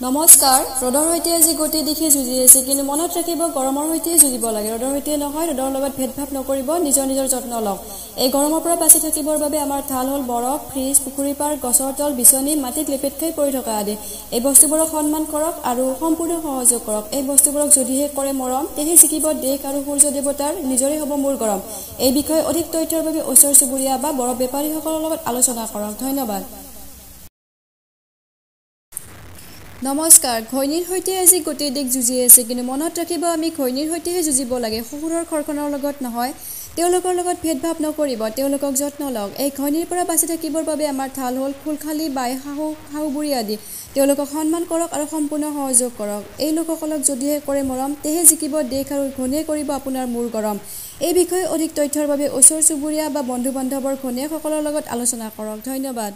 নমস্কাৰ ৰ'দৰ সৈতে আজি গতি দেখি যুঁজি আছে কিন্তু মনত ৰাখিব গৰমৰ সৈতে যুঁজিব লাগে। ৰ'দৰ সৈতে নহয় ৰ'দৰ লগত ভেদভাৱ নকৰিব নিজৰ নিজৰ যত্ন লওক। এই গৰমৰ পৰা বাচি থাকিবৰ বাবে আমাৰ ঠাল হ'ল বৰফ ফ্ৰিজ পুখুৰী পাৰ গছৰ তল বিচনী মাটিত লেপেট খাই পৰি থকা আদি। এই বস্তুবোৰক সন্মান কৰক আৰু সম্পূৰ্ণ সহযোগ কৰক। এই বস্তুবোৰক যদিহে কৰে মৰম তেহে জিকিব দেশ আৰু সূৰ্য দেৱতাৰ নিজৰে হ'ব মোৰ গৰম। এই বিষয়ে অধিক তথ্যৰ বাবে ওচৰ চুবুৰীয়া বা বৰফ বেপাৰীসকলৰ লগত আলোচনা কৰক। ধন্যবাদ। নমস্কাৰ ঘৈণীৰ সৈতে আজি গোটেই দেশ যুঁজি আছে কিন্তু মনত ৰাখিব আমি ঘৈণীৰ সৈতেহে যুঁজিব লাগে। শহুৰৰ ঘৰখনৰ লগত নহয় তেওঁলোকৰ লগত ভেদভাৱ নকৰিব তেওঁলোকক যত্ন লওক। এই ঘৈণীৰ পৰা বাচি থাকিবৰ বাবে আমাৰ ঠাল হ'ল খুলখালী বাই শাহু শাহুবুঢ়ী আদি। তেওঁলোকক সন্মান কৰক আৰু সম্পূৰ্ণ সহযোগ কৰক। এই লোকসকলক যদিহে কৰে মৰম তেহে জিকিব দেশ আৰু ঘনীয়ে কৰিব আপোনাৰ মূৰ গৰম। এই বিষয়ে অধিক তথ্যৰ বাবে ওচৰ চুবুৰীয়া বা বন্ধু বান্ধৱৰ ঘনীয়েকসকলৰ লগত আলোচনা কৰক। ধন্যবাদ।